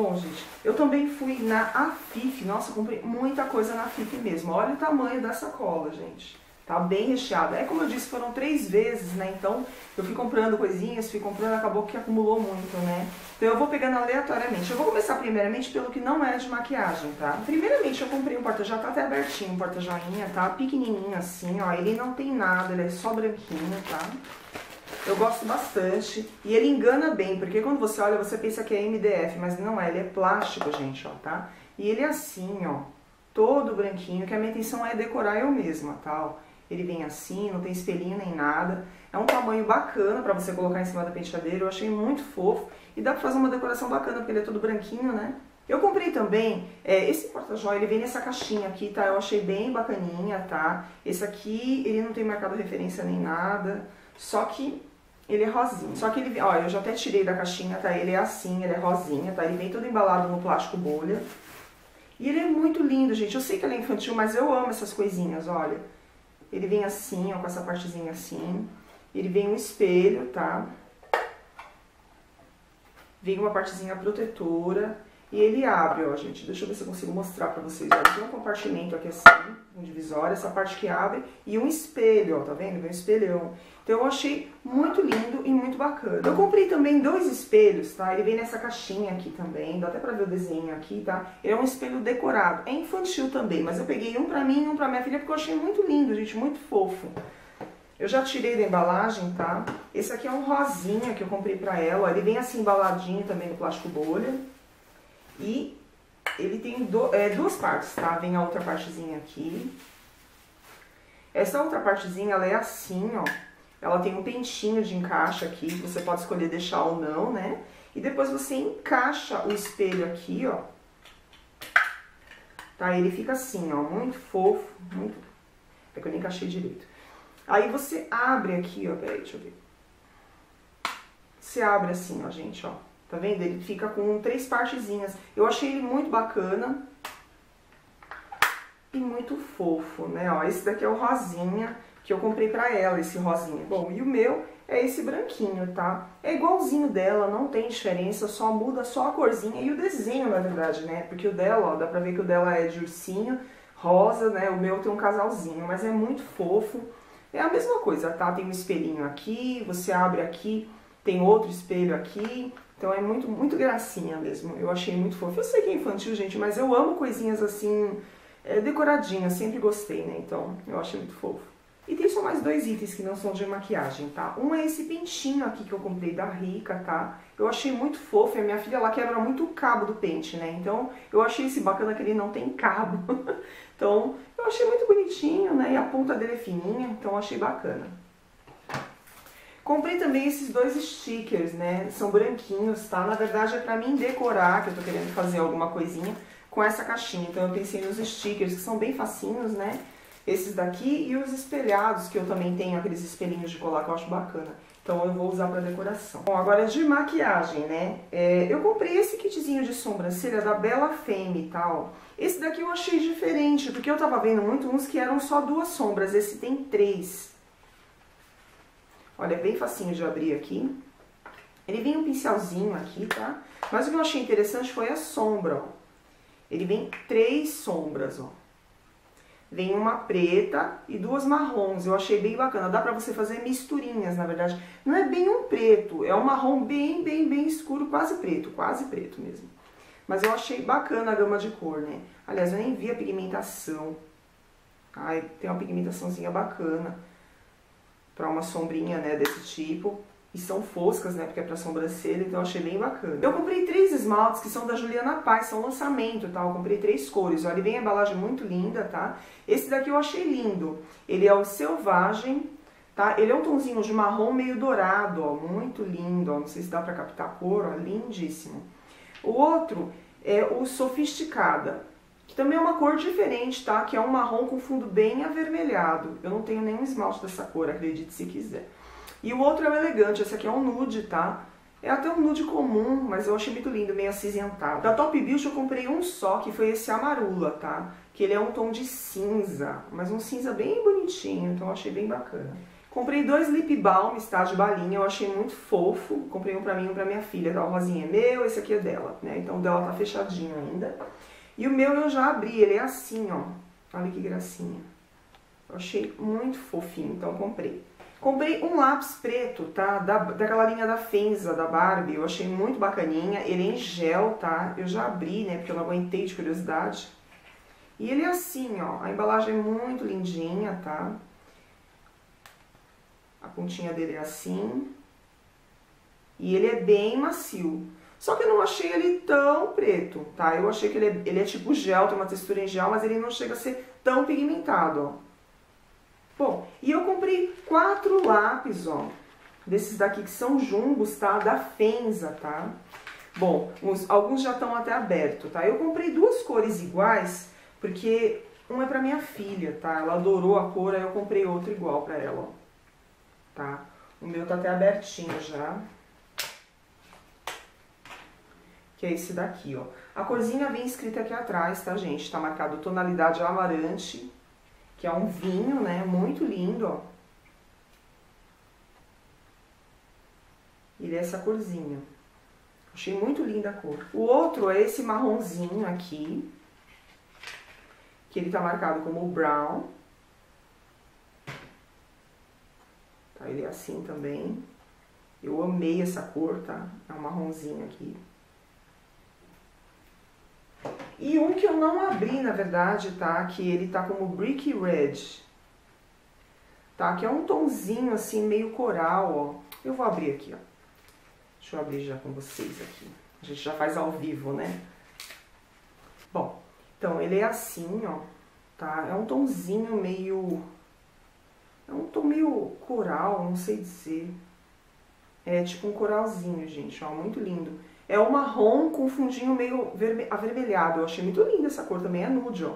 Bom, gente, eu também fui na Afif. Nossa, comprei muita coisa na Afif mesmo. Olha o tamanho da sacola, gente. Tá bem recheada. É como eu disse, foram três vezes, né? Então, eu fui comprando coisinhas, fui comprando, acabou que acumulou muito, né? Então, eu vou pegando aleatoriamente. Eu vou começar primeiramente pelo que não é de maquiagem, tá? Primeiramente, eu comprei um porta-joia, tá até abertinho, um porta-joinha, tá? Pequenininho assim, ó. Ele não tem nada, ele é só branquinho, tá? Eu gosto bastante e ele engana bem, porque quando você olha, você pensa que é MDF, mas não é, ele é plástico, gente, ó, tá? E ele é assim, ó, todo branquinho, que a minha intenção é decorar eu mesma, tá? Ele vem assim, não tem espelhinho nem nada. É um tamanho bacana pra você colocar em cima da penteadeira, eu achei muito fofo. E dá pra fazer uma decoração bacana, porque ele é todo branquinho, né? Eu comprei também, é, esse porta-joia, ele vem nessa caixinha aqui, tá? Eu achei bem bacaninha, tá? Esse aqui, ele não tem marcado referência nem nada, só que ele é rosinha. Só que ele, ó, eu já até tirei da caixinha, tá? Ele é assim, ele é rosinha, tá? Ele vem todo embalado no plástico bolha. E ele é muito lindo, gente. Eu sei que ele é infantil, mas eu amo essas coisinhas, olha. Ele vem assim, ó, com essa partezinha assim. Ele vem um espelho, tá? Vem uma partezinha protetora. E ele abre, ó, gente. Deixa eu ver se eu consigo mostrar pra vocês. Ó, tem um compartimento aqui assim, um divisório, essa parte que abre. E um espelho, ó, tá vendo? Um espelhão. Então eu achei muito lindo e muito bacana. Eu comprei também dois espelhos, tá? Ele vem nessa caixinha aqui também, dá até pra ver o desenho aqui, tá? Ele é um espelho decorado, é infantil também, mas eu peguei um pra mim e um pra minha filha porque eu achei muito lindo, gente, muito fofo. Eu já tirei da embalagem, tá? Esse aqui é um rosinha que eu comprei pra ela, ele vem assim embaladinho também no plástico bolha. E ele tem do, é, duas partes, tá? Vem a outra partezinha aqui. Essa outra partezinha, ela é assim, ó. Ela tem um pentinho de encaixe aqui, você pode escolher deixar ou não, né? E depois você encaixa o espelho aqui, ó. Tá? Ele fica assim, ó, muito fofo, muito... É que eu nem encaixei direito. Aí você abre aqui, ó, peraí, deixa eu ver. Você abre assim, ó, gente, ó. Tá vendo? Ele fica com três partezinhas. Eu achei ele muito bacana e muito fofo, né? Ó, esse daqui é o rosinha que eu comprei pra ela, esse rosinha. Bom, e o meu é esse branquinho, tá? É igualzinho dela, não tem diferença, só muda só a corzinha e o desenho, na verdade, né? Porque o dela, ó, dá pra ver que o dela é de ursinho, rosa, né? O meu tem um casalzinho, mas é muito fofo. É a mesma coisa, tá? Tem um espelhinho aqui, você abre aqui, tem outro espelho aqui, então é muito, muito gracinha mesmo. Eu achei muito fofo. Eu sei que é infantil, gente, mas eu amo coisinhas assim, é, decoradinhas, sempre gostei, né? Então eu achei muito fofo. E tem só mais dois itens que não são de maquiagem, tá? Um é esse pentinho aqui que eu comprei da Rica, tá? Eu achei muito fofo a minha filha, ela quebra muito o cabo do pente, né? Então, eu achei esse bacana que ele não tem cabo. então, eu achei muito bonitinho, né? E a ponta dele é fininha, então eu achei bacana. Comprei também esses dois stickers, né? São branquinhos, tá? Na verdade é pra mim decorar, que eu tô querendo fazer alguma coisinha com essa caixinha. Então eu pensei nos stickers, que são bem facinhos, né? Esses daqui e os espelhados, que eu também tenho aqueles espelhinhos de colar que eu acho bacana. Então eu vou usar pra decoração. Bom, agora de maquiagem, né? É, eu comprei esse kitzinho de sobrancelha da Bella Femme e tal. Esse daqui eu achei diferente, porque eu tava vendo muito uns que eram só duas sombras. Esse tem três. Olha, é bem facinho de abrir aqui. Ele vem um pincelzinho aqui, tá? Mas o que eu achei interessante foi a sombra, ó. Ele vem três sombras, ó. Vem uma preta e duas marrons. Eu achei bem bacana. Dá pra você fazer misturinhas, na verdade. Não é bem um preto, é um marrom bem, bem, bem escuro, quase preto, quase preto mesmo. Mas eu achei bacana a gama de cor, né? Aliás, eu nem vi a pigmentação. Ai, tem uma pigmentaçãozinha bacana para uma sombrinha, né, desse tipo. E são foscas, né, porque é pra sobrancelha, então eu achei bem bacana. Eu comprei três esmaltes que são da Juliana Paz, são lançamento, tá? Eu comprei três cores, olha, vem a embalagem muito linda, tá? Esse daqui eu achei lindo. Ele é o Selvagem, tá? Ele é um tonzinho de marrom meio dourado, ó, muito lindo, ó. Não sei se dá pra captar a cor, ó, lindíssimo. O outro é o Sofisticada que também é uma cor diferente, tá? Que é um marrom com fundo bem avermelhado. Eu não tenho nenhum esmalte dessa cor, acredite se quiser. E o outro é o elegante, esse aqui é um nude, tá? É até um nude comum, mas eu achei muito lindo, meio acinzentado. Da Top Beauty eu comprei um só, que foi esse amarula, tá? Que ele é um tom de cinza, mas um cinza bem bonitinho, então eu achei bem bacana. Comprei dois lip balms, tá, de balinha, eu achei muito fofo. Comprei um pra mim e um pra minha filha, tá? O rosinha é meu, esse aqui é dela, né? Então o dela tá fechadinho ainda. E o meu eu já abri, ele é assim, ó. Olha que gracinha. Eu achei muito fofinho, então comprei. Comprei um lápis preto, tá? Da, daquela linha da Fenza, da Barbie. Eu achei muito bacaninha. Ele é em gel, tá? Eu já abri, né? Porque eu não aguentei de curiosidade. E ele é assim, ó. A embalagem é muito lindinha, tá? A pontinha dele é assim. E ele é bem macio. Só que eu não achei ele tão preto, tá? Eu achei que ele é, ele é tipo gel, tem uma textura em gel, mas ele não chega a ser tão pigmentado, ó. Bom, e eu comprei quatro lápis, ó. Desses daqui que são jumbos, tá? Da Fenza, tá? Bom, os, alguns já estão até abertos, tá? Eu comprei duas cores iguais, porque um é pra minha filha, tá? Ela adorou a cor, aí eu comprei outro igual pra ela, ó tá? O meu tá até abertinho já. Que é esse daqui, ó. A corzinha vem escrita aqui atrás, tá, gente? Tá marcado tonalidade amarante, que é um vinho, né? Muito lindo, ó. Ele é essa corzinha. Achei muito linda a cor. O outro é esse marronzinho aqui, que ele tá marcado como brown. Tá? Ele é assim também. Eu amei essa cor, tá? É um marronzinho aqui. E um que eu não abri, na verdade, tá? Que ele tá como Brick Red. Tá? Que é um tonzinho assim, meio coral, ó. Eu vou abrir aqui, ó. Deixa eu abrir já com vocês aqui. A gente já faz ao vivo, né? Bom, então ele é assim, ó. Tá? É um tonzinho meio é um tom meio coral, não sei dizer. É tipo um coralzinho, gente, ó, muito lindo. É o marrom com fundinho meio avermelhado. Eu achei muito linda essa cor também, é nude, ó.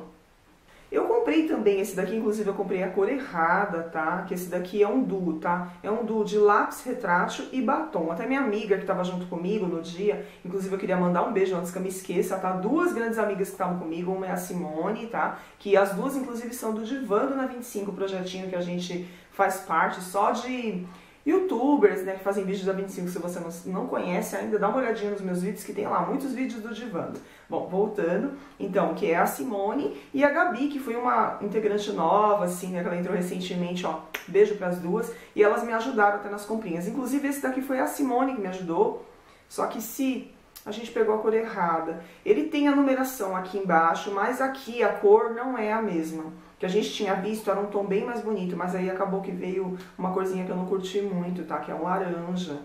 Eu comprei também esse daqui, inclusive eu comprei a cor errada, tá? Que esse daqui é um duo, tá? É um duo de lápis retrátil e batom. Até minha amiga que tava junto comigo no dia, inclusive eu queria mandar um beijo antes que eu me esqueça, tá? Duas grandes amigas que estavam comigo, uma é a Simone, tá? Que as duas, inclusive, são do Divando na 25, projetinho que a gente faz parte só de youtubers, né, que fazem vídeos da 25, se você não, conhece ainda, dá uma olhadinha nos meus vídeos, que tem lá muitos vídeos do Divando. Bom, voltando, então, que é a Simone e a Gabi, que foi uma integrante nova, assim, né, que ela entrou recentemente, ó, beijo para as duas, e elas me ajudaram até nas comprinhas. Inclusive, esse daqui foi a Simone que me ajudou, só que se a gente pegou a cor errada. Ele tem a numeração aqui embaixo, mas aqui a cor não é a mesma que a gente tinha visto era um tom bem mais bonito, mas aí acabou que veio uma corzinha que eu não curti muito, tá? Que é um laranja.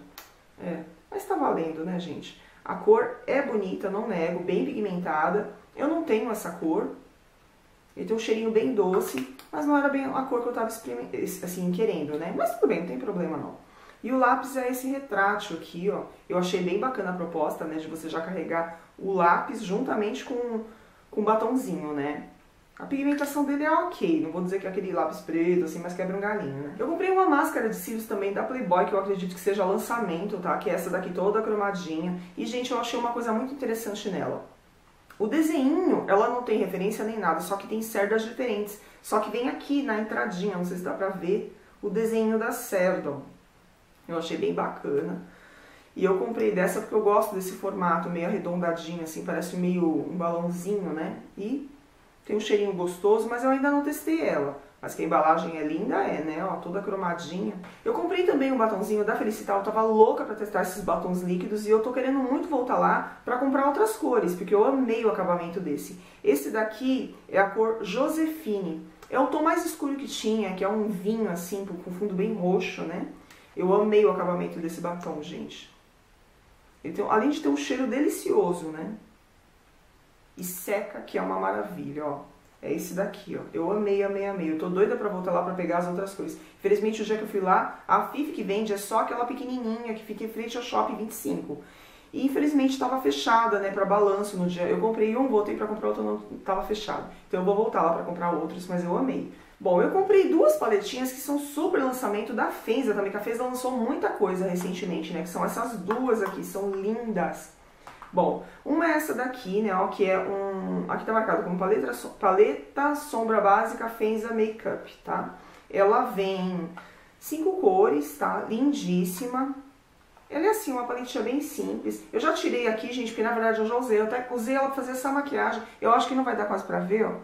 É, mas tá valendo, né, gente? A cor é bonita, não nego, bem pigmentada. Eu não tenho essa cor. Ele tem um cheirinho bem doce, mas não era bem a cor que eu tava assim, querendo, né? Mas tudo bem, não tem problema não. E o lápis é esse retrátil aqui, ó. Eu achei bem bacana a proposta, né? De você já carregar o lápis juntamente com, com o batonzinho, né? A pigmentação dele é ok, não vou dizer que é aquele lápis preto, assim, mas quebra um galinho, né? Eu comprei uma máscara de cílios também da Playboy, que eu acredito que seja lançamento, tá? Que é essa daqui toda cromadinha. E, gente, eu achei uma coisa muito interessante nela. O desenho, ela não tem referência nem nada, só que tem cerdas diferentes. Só que vem aqui na entradinha, não sei se dá pra ver, o desenho da cerda, Eu achei bem bacana. E eu comprei dessa porque eu gosto desse formato meio arredondadinho, assim, parece meio um balãozinho, né? E tem um cheirinho gostoso, mas eu ainda não testei ela. Mas que a embalagem é linda, é, né? Ó, toda cromadinha. Eu comprei também um batonzinho da Felicital, eu tava louca pra testar esses batons líquidos e eu tô querendo muito voltar lá pra comprar outras cores, porque eu amei o acabamento desse. Esse daqui é a cor Josefine. É o tom mais escuro que tinha, que é um vinho assim, com fundo bem roxo, né? Eu amei o acabamento desse batom, gente. Então, além de ter um cheiro delicioso, né? E seca, que é uma maravilha, ó. É esse daqui, ó. Eu amei, amei, amei. Eu tô doida pra voltar lá pra pegar as outras coisas. Infelizmente, o dia que eu fui lá, a FIF que vende é só aquela pequenininha que fica em frente ao Shopping 25. E infelizmente estava fechada, né, para balanço no dia. Eu comprei um, voltei para comprar outro, não estava fechado. Então eu vou voltar lá para comprar outros, mas eu amei. Bom, eu comprei duas paletinhas que são super lançamento da Fenza também, que a Fenza lançou muita coisa recentemente, né, que são essas duas aqui, são lindas. Bom, uma é essa daqui, né, ó, que é um... Aqui tá marcado como paleta, paleta sombra básica Fenza Makeup, tá? Ela vem Cinco cores, tá? Lindíssima. Ela é assim, uma paletinha bem simples. Eu já tirei aqui, gente, porque na verdade eu já usei. Eu até usei ela pra fazer essa maquiagem. Eu acho que não vai dar quase pra ver, ó.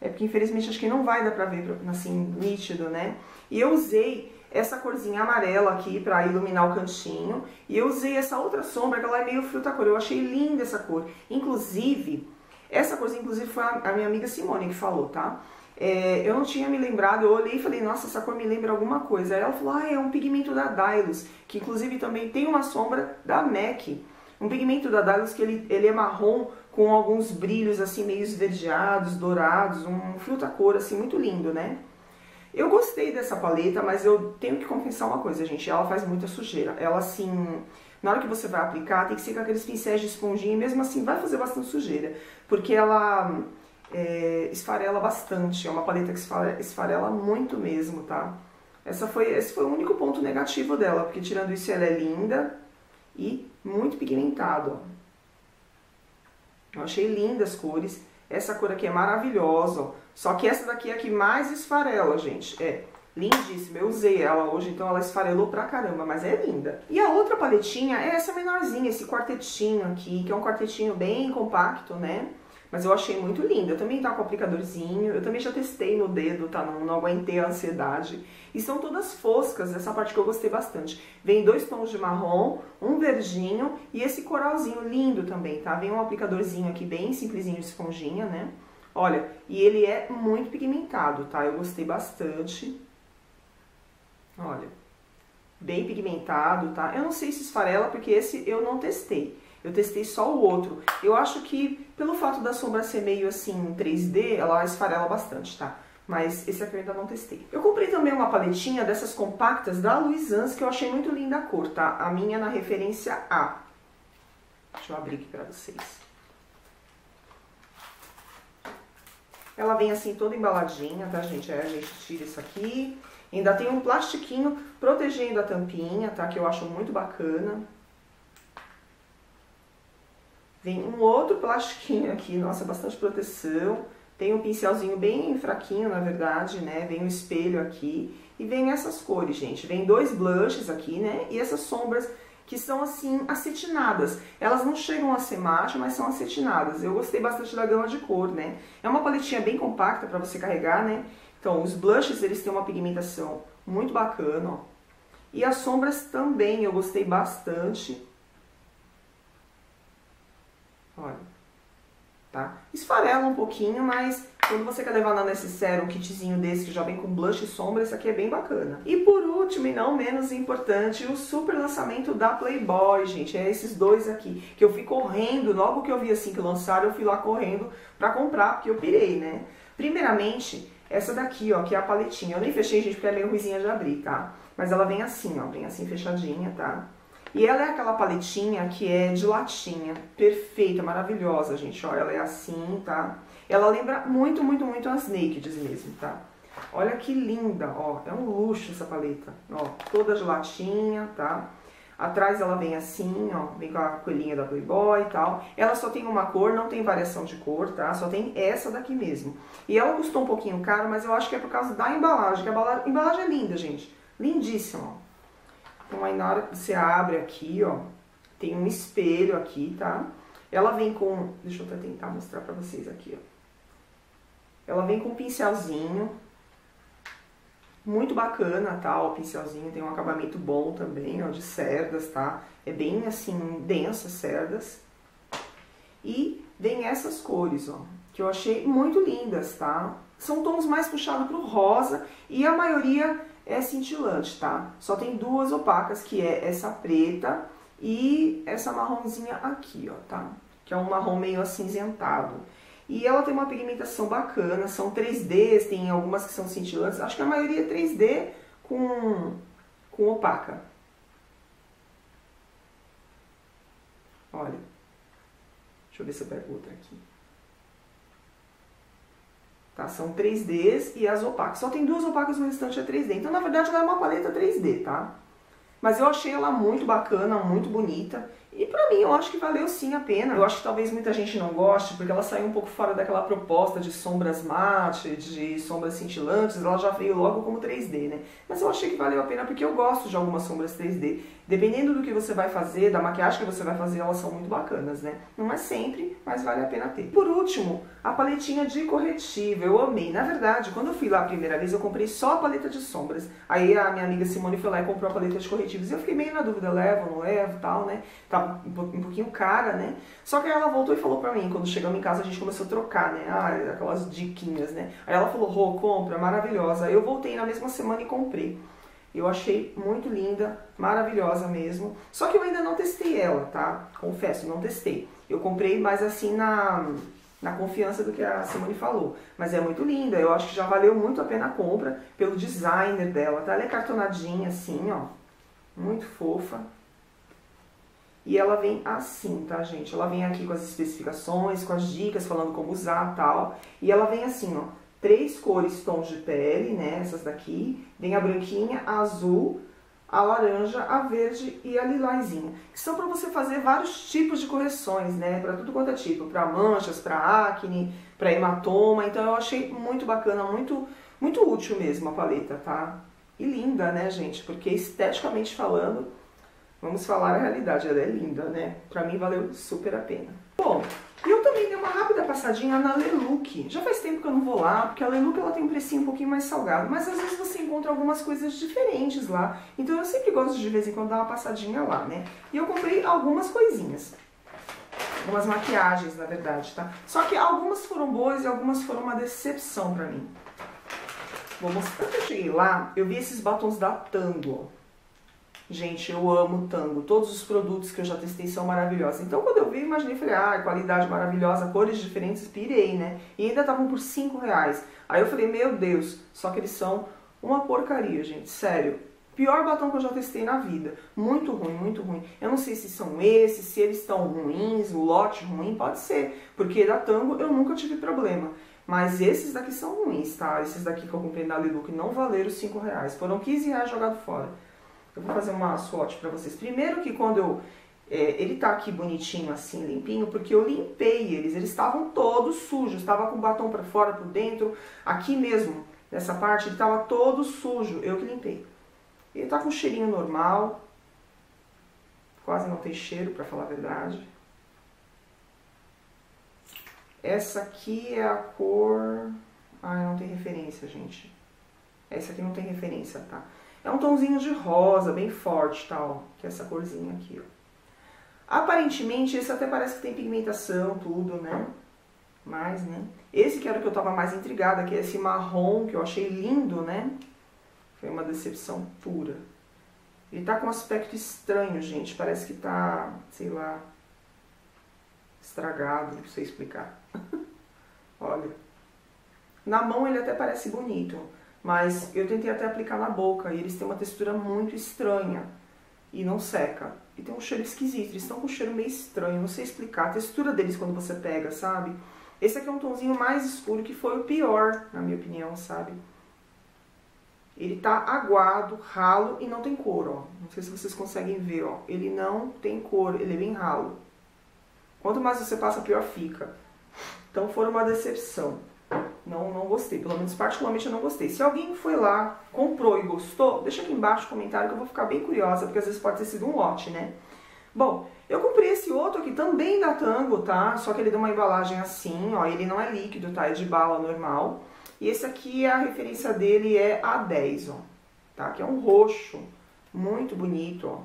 É porque infelizmente acho que não vai dar pra ver assim, nítido, né? E eu usei essa corzinha amarela aqui pra iluminar o cantinho. E eu usei essa outra sombra, que ela é meio fruta cor. Eu achei linda essa cor. Inclusive, essa corzinha inclusive foi a minha amiga Simone que falou, tá? É, eu não tinha me lembrado, eu olhei e falei, nossa, essa cor me lembra alguma coisa. Aí ela falou, ah, é um pigmento da Dylos, que inclusive também tem uma sombra da MAC. Um pigmento da Dylos que ele, ele é marrom com alguns brilhos assim meio esverdeados, dourados, um fruta cor assim muito lindo, né? Eu gostei dessa paleta, mas eu tenho que confessar uma coisa, gente, ela faz muita sujeira. Ela assim, na hora que você vai aplicar, tem que ser com aqueles pincéis de esponjinha e mesmo assim vai fazer bastante sujeira, porque ela é, esfarela bastante, é uma paleta que esfarela, esfarela muito mesmo, tá? Essa foi, esse foi o único ponto negativo dela, porque tirando isso ela é linda e muito pigmentado, ó. Eu achei lindas as cores. Essa cor aqui é maravilhosa, ó. Só que essa daqui é a que mais esfarela, gente. É lindíssima. Eu usei ela hoje, então ela esfarelou pra caramba, mas é linda. E a outra paletinha é essa menorzinha, esse quartetinho aqui, que é um quartetinho bem compacto, né? Mas eu achei muito linda. Eu também tá com aplicadorzinho, eu também já testei no dedo, tá? Não, não aguentei a ansiedade. E são todas foscas, essa parte que eu gostei bastante. Vem dois tons de marrom, um verdinho e esse coralzinho lindo também, tá? Vem um aplicadorzinho aqui bem simplesinho de esponjinha, né? Olha, e ele é muito pigmentado, tá? Eu gostei bastante. Olha, bem pigmentado, tá? Eu não sei se esfarela, porque esse eu não testei. Eu testei só o outro. Eu acho que, pelo fato da sombra ser meio assim 3D, ela esfarela bastante, tá? Mas esse aqui eu ainda não testei. Eu comprei também uma paletinha dessas compactas da Luisans, que eu achei muito linda a cor, tá? A minha na referência A. Deixa eu abrir aqui pra vocês. Ela vem assim toda embaladinha, tá, gente? Aí a gente tira isso aqui. Ainda tem um plastiquinho protegendo a tampinha, tá? Que eu acho muito bacana. Vem um outro plastiquinho aqui, nossa, bastante proteção. Tem um pincelzinho bem fraquinho, na verdade, né? Vem um espelho aqui. E vem essas cores, gente. Vem dois blushes aqui, né? E essas sombras que são, assim, acetinadas. Elas não chegam a ser mate, mas são acetinadas. Eu gostei bastante da gama de cor, né? É uma paletinha bem compacta para você carregar, né? Então, os blushes, eles têm uma pigmentação muito bacana, ó. E as sombras também, eu gostei bastante. Olha. Tá? Esfarela um pouquinho, mas quando você quer levar na necessaire um kitzinho desse que já vem com blush e sombra, esse aqui é bem bacana. E por último, e não menos importante, o super lançamento da Playboy, gente. É esses dois aqui, que eu fui correndo, logo que eu vi assim que lançaram, eu fui lá correndo pra comprar, porque eu pirei, né? Primeiramente, essa daqui, ó, que é a paletinha. Eu nem fechei, gente, porque é meio ruizinha de abrir, tá? Mas ela vem assim, ó, vem assim fechadinha, tá? E ela é aquela paletinha que é de latinha, perfeita, maravilhosa, gente, ó, ela é assim, tá? Ela lembra muito, muito, muito as Nakeds mesmo, tá? Olha que linda, ó, é um luxo essa paleta, ó, toda de latinha, tá? Atrás ela vem assim, ó, vem com a coelhinha da Playboy e tal. Ela só tem uma cor, não tem variação de cor, tá? Só tem essa daqui mesmo. E ela custou um pouquinho caro, mas eu acho que é por causa da embalagem, que a embalagem é linda, gente. Lindíssima, ó. Então aí na hora que você abre aqui, ó, tem um espelho aqui, tá? Ela vem com, deixa eu tentar mostrar pra vocês aqui, ó. Ela vem com um pincelzinho, muito bacana, tá? O pincelzinho tem um acabamento bom também, ó, de cerdas, tá? É bem, assim, densas cerdas. E vem essas cores, ó, que eu achei muito lindas, tá? São tons mais puxados pro rosa e a maioria é cintilante, tá? Só tem duas opacas, que é essa preta e essa marronzinha aqui, ó, tá? Que é um marrom meio acinzentado. E ela tem uma pigmentação bacana, são 3Ds, tem algumas que são cintilantes, acho que a maioria é 3D com, com opaca. Olha, deixa eu ver se eu pego outra aqui. Tá? São 3Ds e as opacas. Só tem duas opacas, o restante é 3D. Então, na verdade, ela é uma paleta 3D, tá? Mas eu achei ela muito bacana, muito bonita. E pra mim, eu acho que valeu sim a pena. Eu acho que talvez muita gente não goste, porque ela saiu um pouco fora daquela proposta de sombras mate, de sombras cintilantes, ela já veio logo como 3D, né? Mas eu achei que valeu a pena porque eu gosto de algumas sombras 3D. Dependendo do que você vai fazer, da maquiagem que você vai fazer, elas são muito bacanas, né? Não é sempre, mas vale a pena ter. Por último, a paletinha de corretivo. Eu amei. Na verdade, quando eu fui lá a primeira vez, eu comprei só a paleta de sombras. Aí a minha amiga Simone foi lá e comprou a paleta de corretivos. E eu fiquei meio na dúvida, levo, não levo, tal, né? Um pouquinho cara, né? Só que aí ela voltou e falou pra mim, quando chegamos em casa, a gente começou a trocar, né? Ah, aquelas diquinhas, né? Aí ela falou, Rô, compra, maravilhosa. Eu voltei na mesma semana e comprei. Eu achei muito linda, maravilhosa mesmo. Só que eu ainda não testei ela, tá? Confesso, não testei. Eu comprei mais assim na, na confiança do que a Simone falou. Mas é muito linda, eu acho que já valeu muito a pena a compra pelo designer dela, tá? Ela é cartonadinha assim, ó. Muito fofa. E ela vem assim, tá, gente? Ela vem aqui com as especificações, com as dicas, falando como usar tal. E ela vem assim, ó três cores tons de pele, né? Essas daqui. Vem a branquinha, a azul, a laranja, a verde e a lilazinha. Que são para você fazer vários tipos de correções, né? Para tudo quanto é tipo. Para manchas, para acne, para hematoma. Então eu achei muito bacana, muito, muito útil mesmo a paleta, tá? E linda, né, gente? Porque esteticamente falando, vamos falar a realidade, ela é linda, né? Pra mim valeu super a pena. Bom, e eu também dei uma rápida passadinha na Leluc. Já faz tempo que eu não vou lá, porque a Leluc ela tem um precinho um pouquinho mais salgado, mas às vezes você encontra algumas coisas diferentes lá. Então eu sempre gosto de, vez em quando dar uma passadinha lá, né? E eu comprei algumas coisinhas. Algumas maquiagens, na verdade, tá? Só que algumas foram boas e algumas foram uma decepção pra mim. Vou mostrar. Quando eu cheguei lá, eu vi esses batons da Tango, ó. Gente, eu amo tango. Todos os produtos que eu já testei são maravilhosos. Então, quando eu vi, imaginei, falei, ah, qualidade maravilhosa, cores diferentes, pirei, né? E ainda estavam por 5 reais. Aí eu falei, meu Deus, só que eles são uma porcaria, gente, sério. Pior batom que eu já testei na vida. Muito ruim, muito ruim. Eu não sei se são esses, se eles estão ruins, o lote ruim, pode ser. Porque da Tango eu nunca tive problema. Mas esses daqui são ruins, tá? Esses daqui que eu comprei na Liluc não valeram 5 reais. Foram 15 reais jogados fora. Eu vou fazer uma swatch para vocês. Primeiro que quando eu... É, ele tá aqui bonitinho assim, limpinho, porque eu limpei eles. Eles estavam todos sujos, estava com batom para fora, por dentro. Aqui mesmo, nessa parte, ele estava todo sujo. Eu que limpei. Ele tá com cheirinho normal. Quase não tem cheiro, para falar a verdade. Essa aqui é a cor... Ah, não tem referência, gente. Essa aqui não tem referência, tá? É um tomzinho de rosa, bem forte, tal, que é essa corzinha aqui, ó. Aparentemente, esse até parece que tem pigmentação, tudo, né? Mas, né? Esse que era o que eu tava mais intrigada, que é esse marrom, que eu achei lindo, né? Foi uma decepção pura. Ele tá com um aspecto estranho, gente. Parece que tá, sei lá, estragado, não sei explicar. Olha. Na mão ele até parece bonito, mas eu tentei até aplicar na boca e eles têm uma textura muito estranha e não seca. E tem um cheiro esquisito, eles estão com um cheiro meio estranho, não sei explicar. A textura deles quando você pega, sabe? Esse aqui é um tomzinho mais escuro que foi o pior, na minha opinião, sabe? Ele tá aguado, ralo e não tem cor, ó. Não sei se vocês conseguem ver, ó. Ele não tem cor, ele é bem ralo. Quanto mais você passa, pior fica. Então foi uma decepção. Não, não gostei, pelo menos particularmente eu não gostei. Se alguém foi lá, comprou e gostou, deixa aqui embaixo o comentário que eu vou ficar bem curiosa, porque às vezes pode ter sido um lote, né? Bom, eu comprei esse outro aqui também da Tango, tá? Só que ele deu uma embalagem assim, ó, ele não é líquido, tá? É de bala normal. E esse aqui, a referência dele é A10, ó, tá? Que é um roxo, muito bonito, ó.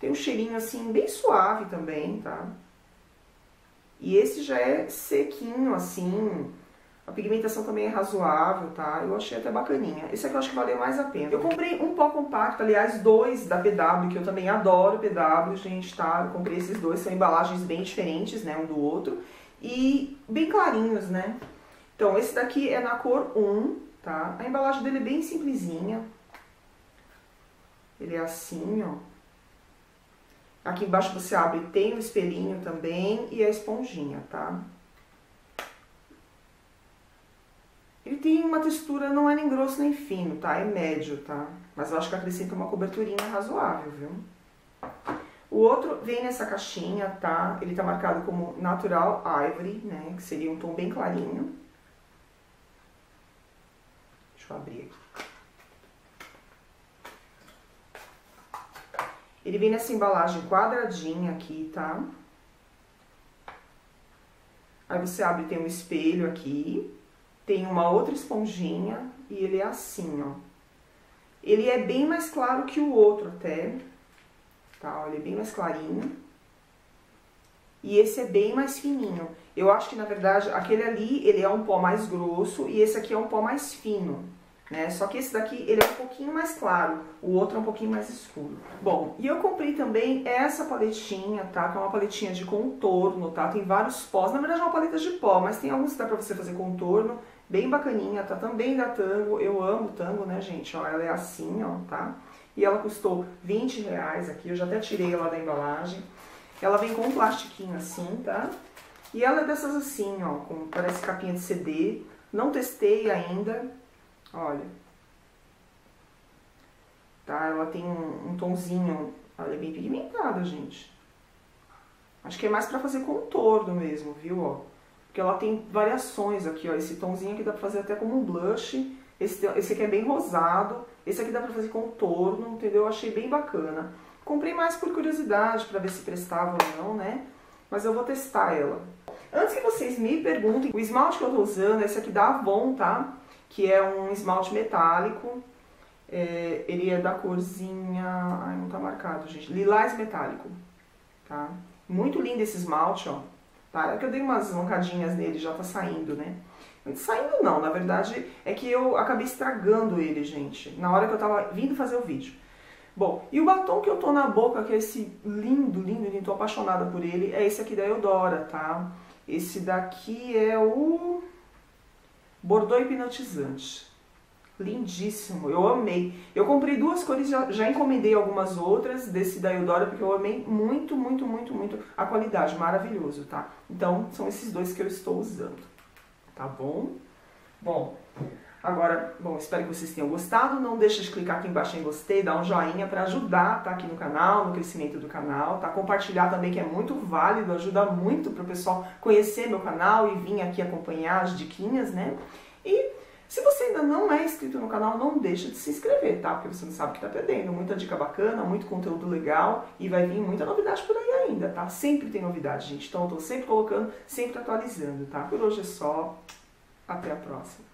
Tem um cheirinho assim, bem suave também, tá? E esse já é sequinho, assim, a pigmentação também é razoável, tá? Eu achei até bacaninha. Esse aqui eu acho que valeu mais a pena. Eu comprei um pó compacto, aliás, dois da PW, que eu também adoro PW, gente, tá? Eu comprei esses dois, são embalagens bem diferentes, né, um do outro. E bem clarinhos, né? Então, esse daqui é na cor 1, tá? A embalagem dele é bem simplesinha. Ele é assim, ó. Aqui embaixo você abre, tem o espelhinho também e a esponjinha, tá? Ele tem uma textura, não é nem grosso nem fino, tá? É médio, tá? Mas eu acho que acrescenta uma coberturinha razoável, viu? O outro vem nessa caixinha, tá? Ele tá marcado como Natural Ivory, né? Que seria um tom bem clarinho. Deixa eu abrir aqui. Ele vem nessa embalagem quadradinha aqui, tá? Aí você abre, tem um espelho aqui, tem uma outra esponjinha e ele é assim, ó. Ele é bem mais claro que o outro até, tá? Ele é bem mais clarinho. E esse é bem mais fininho. Eu acho que, na verdade, aquele ali, ele é um pó mais grosso e esse aqui é um pó mais fino, né? Só que esse daqui, ele é um pouquinho mais claro, o outro é um pouquinho mais escuro. Bom, e eu comprei também essa paletinha, tá? Que é uma paletinha de contorno, tá? Tem vários pós, na verdade é uma paleta de pó, mas tem alguns que dá pra você fazer contorno, bem bacaninha, tá? Também da Tango, eu amo Tango, né, gente? Ó, ela é assim, ó, tá? E ela custou 20 reais aqui, eu já até tirei ela da embalagem. Ela vem com um plastiquinho assim, tá? E ela é dessas assim, ó, com, parece capinha de CD. Não testei ainda, olha. Tá, ela tem um, um tonzinho, ela é bem pigmentada, gente. Acho que é mais pra fazer contorno mesmo, viu, ó. Porque ela tem variações aqui, ó. Esse tonzinho aqui dá pra fazer até como um blush. Esse, esse aqui é bem rosado. Esse aqui dá pra fazer contorno, entendeu? Eu achei bem bacana. Comprei mais por curiosidade, pra ver se prestava ou não, né? Mas eu vou testar ela. Antes que vocês me perguntem, o esmalte que eu tô usando é esse aqui da Avon, tá? Que é um esmalte metálico. É, ele é da corzinha... Ai, não tá marcado, gente. Lilás metálico, tá? Muito lindo esse esmalte, ó. Tá? É que eu dei umas mancadinhas nele, já tá saindo, né? Saindo não, na verdade é que eu acabei estragando ele, gente, na hora que eu tava vindo fazer o vídeo. Bom, e o batom que eu tô na boca, que é esse lindo, lindo, lindo, tô apaixonada por ele, é esse aqui da Eudora, tá? Esse daqui é o Bordeaux Hipnotizante. Lindíssimo, eu amei. Eu comprei duas cores, já, já encomendei algumas outras desse da Eudora, porque eu amei muito, muito, muito, muito a qualidade, maravilhoso, tá? Então, são esses dois que eu estou usando, tá bom? Bom, Agora, bom, espero que vocês tenham gostado. Não deixe de clicar aqui embaixo em gostei, dar um joinha para ajudar, tá? Aqui no canal, no crescimento do canal, tá? Compartilhar também, que é muito válido, ajuda muito para o pessoal conhecer meu canal e vir aqui acompanhar as diquinhas, né? E se você ainda não é inscrito no canal, não deixa de se inscrever, tá? Porque você não sabe o que tá perdendo. Muita dica bacana, muito conteúdo legal e vai vir muita novidade por aí ainda, tá? Sempre tem novidade, gente. Então eu tô sempre colocando, sempre atualizando, tá? Por hoje é só. Até a próxima.